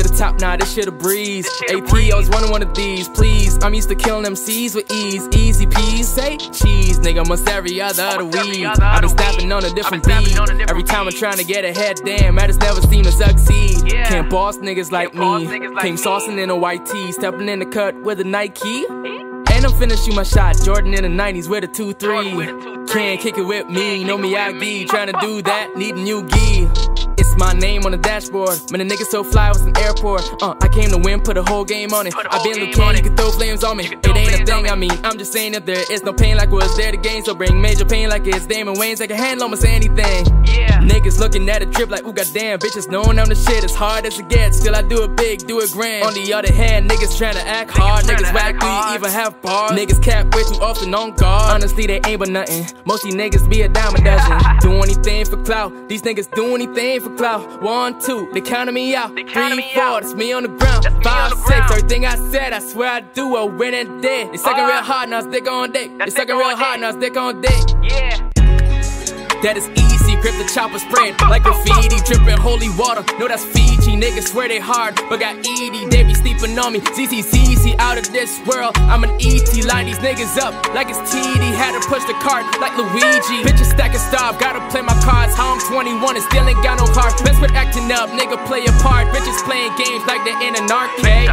top, nah, this shit a breeze. AP, I was running one of these, please. I'm used to killing them C's with ease. Easy peas, say cheese, nigga, almost every other other weed. i been stepping on a different beat. Every time I'm trying to get ahead, damn, I just never seem to succeed. Can't boss niggas like me. Came saucing in a white tee, stepping in the cut with a Nike. Eh? And I'm finna shoot my shot. Jordan in the 90s with a 2 3. Can't kick it with me. Know me, I be trying to do that. Need a new gi. It's my name on the dashboard. Man, the nigga so fly, I was in airport. Uh, I came to win, put a whole game on it. I been Luke you can throw flames on me. It ain't a thing, I mean, I'm just saying if there is no pain like was there, the game so bring major pain like it's Damon Wayans. I can handle almost anything. Yeah. Niggas looking at a trip like, ooh, goddamn, bitches knowing I'm the shit as hard as it gets. Still, I do it big, do it grand. On the other hand, niggas trying to act hard. Niggas whack, do you even have bars? Niggas cap way too often on guard. Honestly, they ain't but nothing. Most these niggas be a dime a dozen. Do anything for clout. These niggas do anything for clout. One, two, they counting me out. Three, four, that's me on the ground. Five, six, everything I said, I swear I do. I win and dead. They sucking real hard, now stick on dick. They sucking real hard, now stick on dick. Yeah. That is easy, grip the chopper spread like graffiti, dripping holy water. No, that's Fiji. Niggas swear they hard, but got ED. They be sleeping on me. ZZZZ out of this world. I'm an ET, line these niggas up like it's TD. Had to push the cart like Luigi. Bitches stacking stuff, gotta play my cards. How I'm 21 and still ain't got no heart. Best with acting up, nigga play a part. Bitches playing games like they're in an arcade.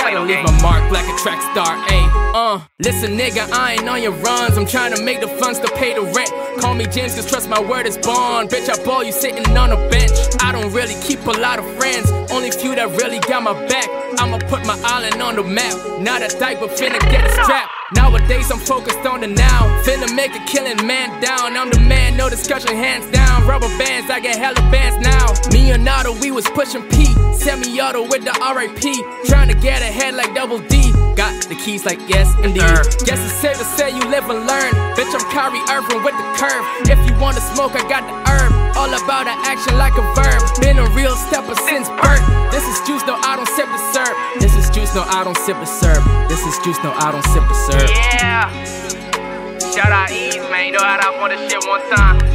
Gotta leave my mark like a track star, ayy. Uh, listen, nigga, I ain't on your runs. I'm trying to make the funds to pay the rent. Call me James, cause trust my word is bond. Bitch, I ball you sitting on a bench. I don't really keep a lot of friends, only few that really got my back. I'ma put my island on the map. Not a dyke, but finna get a strap. Nowadays I'm focused on the now. Finna make a killing man down. I'm the man, no discussion, hands down. Rubber bands, I get hella bands now. Me and Otto, we was pushing P. Semi auto with the RIP. Trying to get ahead like double D. Got the keys like yes, indeed. Guess uh. it's safe to say you live and learn. Bitch, I'm Kyrie Irving with the curve. If you wanna smoke, I got the herb. All about the action like a verb. Been a real stepper since birth. This is juice, no, I don't sip the syrup. This is juice, no, I don't sip the syrup. This is juice, no, I don't sip the syrup. Yeah. Shout out Ease, man. You know how I want this shit one time.